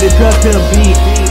the drop to a beat.